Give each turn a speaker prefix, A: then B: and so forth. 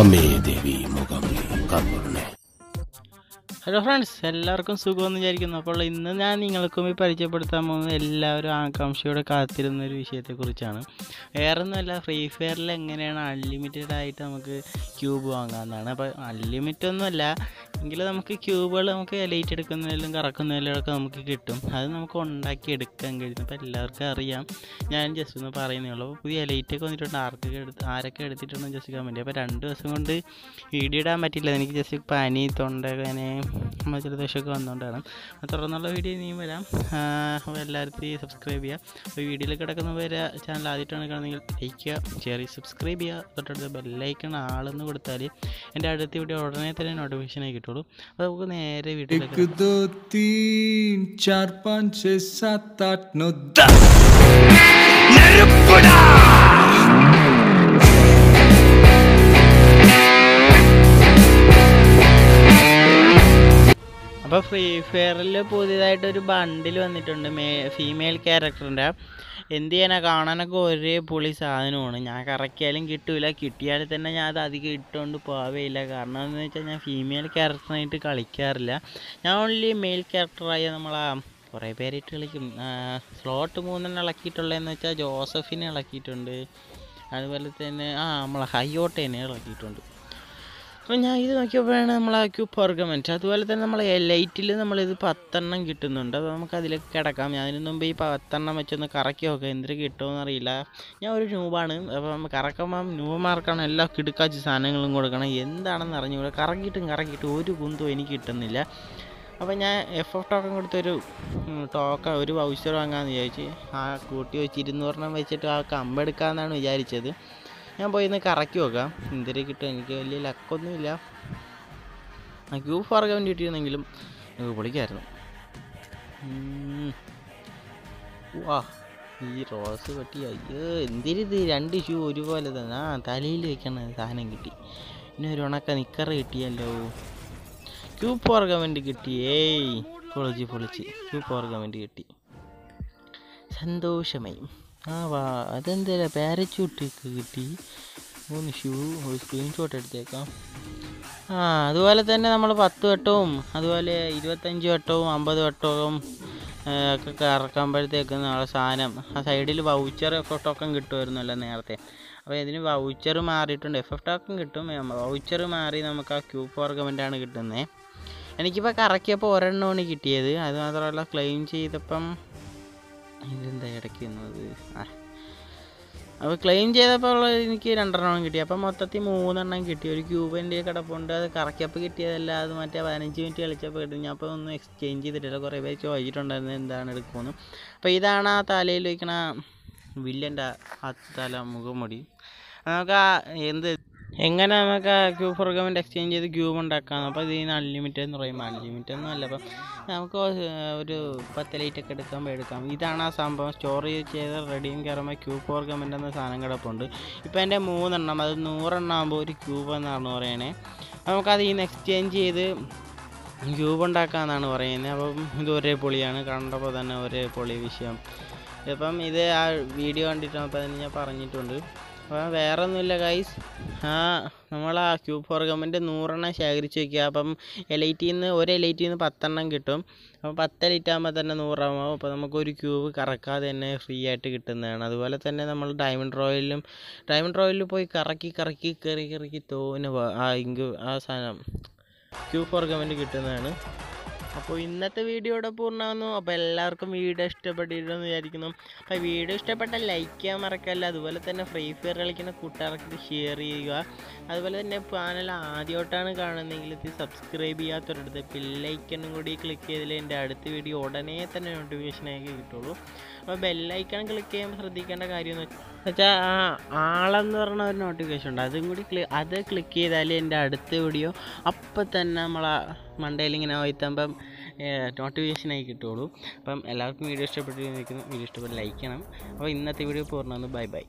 A: അമ്മേ ദേവി മുഖമേ
B: hello friends എല്ലാവർക്കും സുഖമെന്ന് വിചാരിക്കുന്നു. അപ്പോൾ ഇന്ന് ഞാൻ നിങ്ങൾക്കും ഈ പരിചയപ്പെടുത്താൻ പോകുന്നത് എല്ലാവരും ആകാംക്ഷയോടെ കാത്തിരുന്ന ഒരു വിഷയത്തെക്കുറിച്ചാണ്. വേറെ ഒന്നുമല്ല ഫ്രീ ഫയറിൽ എങ്ങനെയാണ് അൺലിമിറ്റഡ് ആയിട്ട് നമുക്ക് ക്യൂബ് വാങ്ങാമെന്നാണ്. അപ്പോൾ അൺലിമിറ്റഡ് ഒന്നുമല്ല എങ്കിലും നമുക്ക് ക്യൂബുകൾ നമുക്ക് എലൈറ്റ് എടുക്കുന്നതിലും കറക്കുന്നതിലൊക്കെ നമുക്ക് കിട്ടും. അത് നമുക്ക് ഉണ്ടാക്കി എടുക്കാൻ കഴിയും. അപ്പോൾ എല്ലാവർക്കും അറിയാം. ഞാൻ ജസ്റ്റ് ഒന്ന് പറയുന്നേ ഉള്ളൂ. അപ്പോൾ പുതിയ എലൈറ്റ് ഒക്കെ വന്നിട്ടുണ്ട്. ആർക്കൊക്കെ എടുത്ത് ആരൊക്കെ എടുത്തിട്ടുണ്ടെന്ന് ജസ്റ്റ് കമന്റ് അപ്പോൾ രണ്ട് ദിവസം കൊണ്ട് വീഡിയോ ഇടാൻ പറ്റില്ല എനിക്ക് ജസ്റ്റ് പനി തൊണ്ടങ്ങനെ ജലദോഷമൊക്കെ വന്നുകൊണ്ടാണ് തുടർന്നുള്ള വീഡിയോ ഇനിയും വരാം. അപ്പോൾ എല്ലാവരും സബ്സ്ക്രൈബ് ചെയ്യുക അപ്പോൾ വീഡിയോയിൽ കിടക്കുന്ന വരെ ചാനൽ ആദ്യമായിട്ടാണ് കാണുന്നതെങ്കിൽ ലൈക്ക് ചെയ്യുക ഷെയർ ചെയ്യുക സബ്സ്ക്രൈബ് ചെയ്യുക. തൊട്ടടുത്ത് ബെല്ലൈക്കൺ ആളെന്ന് കൊടുത്താൽ എന്റെ അടുത്ത വീഡിയോ ഉടനെ തന്നെ നോട്ടിഫിക്കേഷനായി കിട്ടുള്ളൂ അപ്പോൾ നമുക്ക് നേരെ വീഡിയോയിലേക്ക് ഫ്രീ ഫയറിൽ പുതിയതായിട്ടൊരു ബണ്ടിൽ വന്നിട്ടുണ്ട് മേ ഫീമെയിൽ ക്യാരക്ടറിന്റെ എന്ത് ചെയ്യാനാ? കാണാനൊക്കെ ഒരേ പൊളി സാധനമാണ്. ഞാൻ കറക്കിയാലും കിട്ടൂല. കിട്ടിയാൽ തന്നെ ഞാൻ അത് അധികം ഇട്ടുകൊണ്ട് പോവേയില്ല. കാരണം എന്ന് വെച്ചാൽ ഞാൻ ഫീമെയിൽ ക്യാരക്ടറായിട്ട് കളിക്കാറില്ല. ഞാൻ ഓൺലി മെയിൽ ക്യാരക്ടറായ നമ്മളാ കുറേ പേരായിട്ട് കളിക്കും. സ്ലോട്ട് മൂന്നെണ്ണം ഇളക്കിയിട്ടുള്ളതെന്ന് വെച്ചാൽ ജോസഫിനെ ഇളക്കിയിട്ടുണ്ട്. അതുപോലെ തന്നെ ആ നമ്മളെ ഹൈയോട്ടേനെ ഇളക്കിയിട്ടുണ്ട്. അപ്പോൾ ഞാൻ ഇത് നോക്കിയപ്പോഴാണ് നമ്മൾ ആ ക്യൂ പെർഗമെന്റ് അതുപോലെ തന്നെ നമ്മൾ ലൈറ്റിൽ നമ്മളിത് പത്തെണ്ണം കിട്ടുന്നുണ്ട്. അപ്പോൾ നമുക്ക് അതിലേക്ക് കിടക്കാം. ഞാൻ അതിന് മുമ്പ് ഈ പത്തെണ്ണം വെച്ചൊന്ന് കറക്കി നോക്കാം. എന്തിന് കിട്ടുമെന്ന് അറിയില്ല. ഞാൻ ഒരു ന്യൂബാണ് നമ്മൾ കറക്കുമ്പം ന്യൂമാർക്കാണ് എല്ലാ കിടുക്കാച്ചി സാധനങ്ങളും കൊടുക്കണം എന്താണെന്ന് അറിഞ്ഞുകൂടെ. കറക്കിയിട്ടും കറക്കിയിട്ടും ഒരു കുന്തവും എനിക്ക് കിട്ടുന്നില്ല. അപ്പോൾ ഞാൻ എഫ് എഫ് ടോക്കൺ കൊടുത്തൊരു ടോക്കൺ ഒരു വൗച്ചർ വാങ്ങാമെന്ന് വിചാരിച്ച് ആ കൂട്ടി വെച്ച് ഇരുന്നൂറെണ്ണം വെച്ചിട്ട് ആ കമ്പെടുക്കാമെന്നാണ് വിചാരിച്ചത്. ഞാൻ പോയി ഒന്ന് കറക്കി നോക്കാം എന്തൊരു കിട്ടും. എനിക്ക് വലിയ ലക്കൊന്നുമില്ല. ക്യൂ ഫാർഗവൻ കിട്ടിയിരുന്നെങ്കിലും പൊളിക്കായിരുന്നു. വാ ഈ റോസ് പട്ടി. അയ്യോ എന്തിരിത് രണ്ട് ഷൂ ഒരുപോലെ തന്നെ. ആ തലയിൽ വെക്കണ സാധനം കിട്ടി. പിന്നെ ഒരു ഉണക്ക നിക്കറ് കിട്ടിയല്ലോ. ക്യൂ ഓർഗമെന്റ് കിട്ടി. ഏയ് പൊളിച്ച് പൊളിച്ച്. ക്യൂ ഓർഗമെന്റ് കിട്ടി. സന്തോഷമായി. ആ വാ അതെന്താ പാരച്യൂട്ട് കിട്ടി. മൂന്ന് ഷൂ ഒരു സ്ക്രീൻഷോട്ട് എടുത്തേക്കാം. ആ അതുപോലെ തന്നെ നമ്മൾ പത്ത് വട്ടവും അതുപോലെ ഇരുപത്തഞ്ച് വട്ടവും അമ്പത് വട്ടവും ഒക്കെ കറക്കുമ്പോഴത്തേക്ക് നമ്മളെ സാധനം ആ സൈഡിൽ വൗച്ചർ എഫ് ടോക്കൺ കിട്ടുമായിരുന്നല്ലോ നേരത്തെ. അപ്പോൾ ഇതിന് വൗച്ചർ മാറിയിട്ടുണ്ട്. എഫ് എഫ് ടോക്കൺ കിട്ടും. വൗച്ചർ മാറി നമുക്ക് ആ ക്യൂ ഫോർഗമെന്റാണ് കിട്ടുന്നത് എനിക്കിപ്പോൾ കറക്കിയപ്പോൾ ഒരെണ്ണമാണ് കിട്ടിയത്. അത് മാത്രമല്ല ക്ലെയിം ചെയ്തപ്പം ഇതെന്താ ഇടയ്ക്ക് വന്നത്? അപ്പോൾ ക്ലെയിം ചെയ്തപ്പോൾ എനിക്ക് രണ്ടെണ്ണം കിട്ടി. അപ്പോൾ മൊത്തത്തിൽ മൂന്നെണ്ണം കിട്ടി. ഒരു ക്യൂബിന്റെ കിടപ്പുണ്ട്. അത് കറക്കിയപ്പോൾ കിട്ടിയതല്ല. അത് മറ്റേ പതിനഞ്ച് മിനിറ്റ് കളിച്ചപ്പോൾ കിട്ടി. ഞാൻ അപ്പോൾ ഒന്നും എക്സ്ചേഞ്ച് ചെയ്തിട്ടില്ല. കുറേ പേര് ചോദിച്ചിട്ടുണ്ടായിരുന്നു എന്താണ് എടുക്കുമെന്ന്. അപ്പോൾ ഇതാണ് ആ തലയിൽ വയ്ക്കണ വില്ലന്റെ ആ തല മുഖമുടി നമുക്ക് ആ എന്ത് എങ്ങനെ നമുക്ക് ക്യൂ ഫോർ ഗവൺമെന്റ് എക്സ്ചേഞ്ച് ചെയ്ത് ക്യൂബ് ഉണ്ടാക്കാം അപ്പോൾ ഇതിന് അൺലിമിറ്റഡ് എന്ന് പറയുമ്പോൾ അൺലിമിറ്റഡ് ഒന്നും അല്ല. അപ്പം നമുക്ക് ഒരു പത്ത് ലൈറ്റ് ഒക്കെ എടുക്കുമ്പോൾ എടുക്കാം. ഇതാണ് ആ സംഭവം. സ്റ്റോർ ചെയ്ത് റെഡിയും കയറുമ്പോൾ ക്യൂ ഫോർ ഗവൺമെന്റ് എന്ന സാധനം കിടപ്പുണ്ട്. ഇപ്പോൾ എന്റെ മൂന്നെണ്ണം അത് നൂറെണ്ണം ആകുമ്പോൾ ഒരു ക്യൂബ് എന്നാണ് പറയണേ. നമുക്കത് ഇന്ന് എക്സ്ചേഞ്ച് ചെയ്ത് ക്യൂബ് ഉണ്ടാക്കാമെന്നാണ് പറയുന്നത്. അപ്പം ഇത് ഒരേ പൊളിയാണ്. കണ്ടപ്പോൾ തന്നെ ഒരേ പൊളി വിഷയം. ഇപ്പം ഇത് ആ വീഡിയോ കണ്ടിട്ട് അതിന് ഞാൻ പറഞ്ഞിട്ടുണ്ട്. അപ്പം വേറെ ഒന്നുമില്ല ഗൈസ് ആ നമ്മൾ ആ ക്യൂബ് ഫോർഗമെന്റ് നൂറെണ്ണം ശേഖരിച്ച് വയ്ക്കുക അപ്പം എലൈറ്റിൽ നിന്ന് ഒരു എലൈറ്റിൽ നിന്ന് പത്തെണ്ണം കിട്ടും. അപ്പോൾ പത്ത് എലൈറ്റ് ആകുമ്പോൾ തന്നെ നൂറാകുമ്പോൾ അപ്പോൾ നമുക്കൊരു ക്യൂബ് കറക്കാതെ തന്നെ ഫ്രീ ആയിട്ട് കിട്ടുന്നതാണ്. അതുപോലെ തന്നെ നമ്മൾ ഡയമണ്ട് റോയലിലും ഡയമണ്ട് റോയലിൽ പോയി കറക്കി കറക്കി കയറി കറക്കി തോനെ ആ ഇങ്ക് ആ സാധനം ക്യൂബ് ഫോർഗമെന്റ് കിട്ടുന്നതാണ്. അപ്പോൾ ഇന്നത്തെ വീഡിയോ ഇവിടെ പൂർണമാകുന്നു അപ്പോൾ എല്ലാവർക്കും വീഡിയോ ഇഷ്ടപ്പെട്ടിരുന്നു വിചാരിക്കുന്നു. അപ്പോൾ വീഡിയോ ഇഷ്ടപ്പെട്ടാൽ ലൈക്ക് ചെയ്യാൻ മറക്കല്ല. അതുപോലെ തന്നെ ഫ്രീ ഫയർ കളിക്കുന്ന കൂട്ടുകാർക്ക് ഷെയർ ചെയ്യുക. അതുപോലെ തന്നെ ചാനൽ ആദ്യമായിട്ടാണ് കാണുന്നതെങ്കിൽ ഇത് സബ്സ്ക്രൈബ് ചെയ്യാത്തവരടുത്ത് ബെല്ലൈക്കണും കൂടി ക്ലിക്ക് ചെയ്താൽ എന്റെ അടുത്ത വീഡിയോ ഉടനെ തന്നെ നോട്ടിഫിക്കേഷനായി കിട്ടുള്ളൂ. അപ്പോൾ ബെല്ലൈക്കൺ ക്ലിക്ക് ചെയ്യുമ്പോൾ ശ്രദ്ധിക്കേണ്ട കാര്യം വെച്ചാൽ ആ ആളെന്ന് പറഞ്ഞ ഒരു നോട്ടിഫിക്കേഷൻ ഉണ്ട്. അതും കൂടി ക്ലി അത് ക്ലിക്ക് ചെയ്താൽ എന്റെ അടുത്ത വീഡിയോ അപ്പം തന്നെ നമ്മളെ മണ്ടയിൽ ഇങ്ങനെ വൈത്തുമ്പം നോട്ടിഫിക്കേഷനായി കിട്ടുള്ളൂ അപ്പം എല്ലാവർക്കും വീഡിയോ ഇഷ്ടപ്പെട്ടിരിക്കുന്നു വീഡിയോ ഇഷ്ടപ്പെട്ട് ലൈക്ക് ചെയ്യണം. അപ്പോൾ ഇന്നത്തെ വീഡിയോ പൂർണമാണ് ബൈ ബൈ.